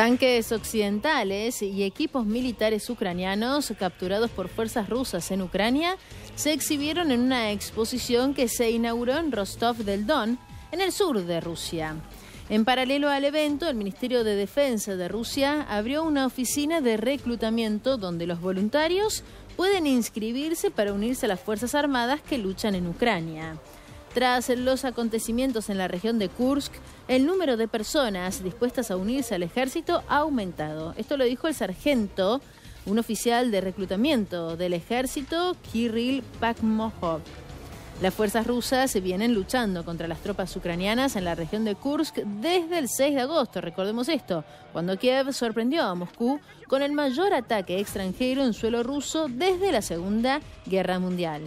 Tanques occidentales y equipos militares ucranianos capturados por fuerzas rusas en Ucrania se exhibieron en una exposición que se inauguró en Rostov del Don, en el sur de Rusia. En paralelo al evento, el Ministerio de Defensa de Rusia abrió una oficina de reclutamiento donde los voluntarios pueden inscribirse para unirse a las Fuerzas Armadas que luchan en Ucrania. Tras los acontecimientos en la región de Kursk, el número de personas dispuestas a unirse al ejército ha aumentado. Esto lo dijo el sargento, un oficial de reclutamiento del ejército, Kirill Pakmohov. Las fuerzas rusas vienen luchando contra las tropas ucranianas en la región de Kursk desde el 6 de agosto, recordemos esto, cuando Kiev sorprendió a Moscú con el mayor ataque extranjero en suelo ruso desde la Segunda Guerra Mundial.